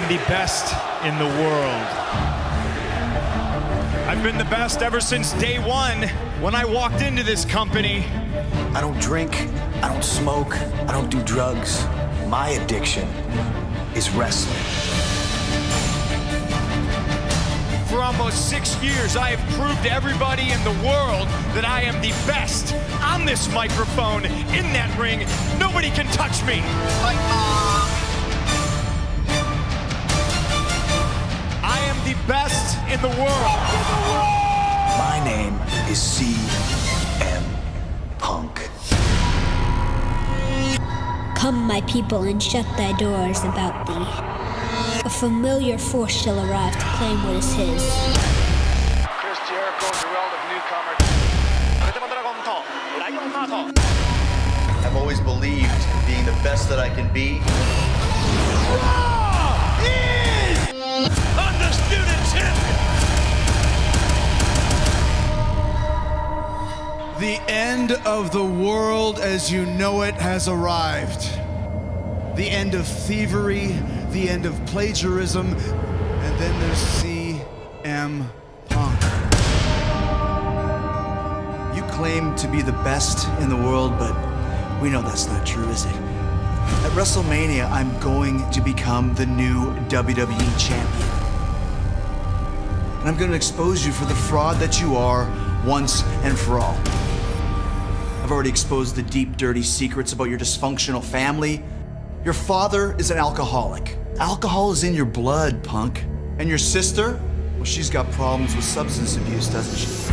am the best in the world. I've been the best ever since day one when I walked into this company. I don't drink, I don't smoke, I don't do drugs. My addiction is wrestling. For almost six years, I have proved to everybody in the world that I am the best on this microphone, in that ring. Nobody can touch me. I ah! in the world. My name is CM Punk. Come, my people, and shut thy doors about thee. A familiar force shall arrive to claim what is his. I've always believed in being the best that I can be. The end of the world as you know it has arrived. The end of thievery, the end of plagiarism, and then there's CM Punk. You claim to be the best in the world, but we know that's not true, is it? At WrestleMania, I'm going to become the new WWE champion. And I'm going to expose you for the fraud that you are once and for all. I've already exposed the deep, dirty secrets about your dysfunctional family. Your father is an alcoholic. Alcohol is in your blood, punk. And your sister? Well, she's got problems with substance abuse, doesn't she?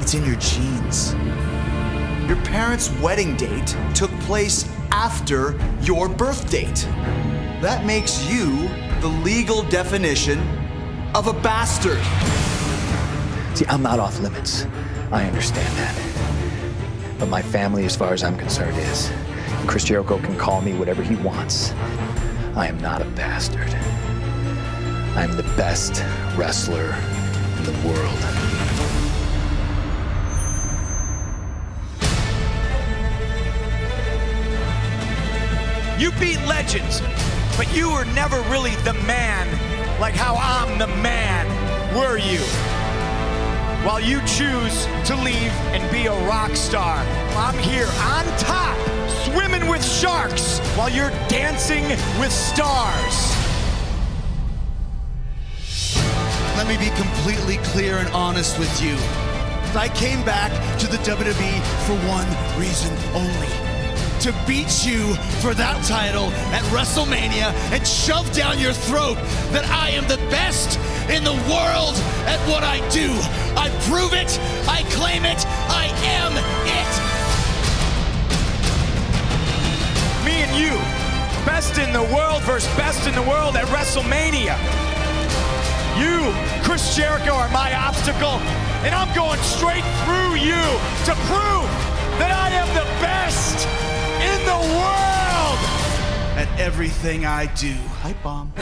It's in your genes. Your parents' wedding date took place after your birth date. That makes you the legal definition of a bastard. See, I'm not off limits. I understand that. But my family, as far as I'm concerned, is. Chris Jericho can call me whatever he wants. I am not a bastard. I am the best wrestler in the world. You beat legends, but you were never really the man like how I'm the man, were you? While you choose to leave and be a rock star, I'm here on top, swimming with sharks, while you're dancing with stars. Let me be completely clear and honest with you. I came back to the WWE for one reason only. To beat you for that title at WrestleMania and shove down your throat that I am the best in the world at what I do. I prove it, I claim it, I am it. Me and you, best in the world versus best in the world at WrestleMania. You, Chris Jericho, are my obstacle, and I'm going straight through you to prove world. At everything I do. Hi, Bomb.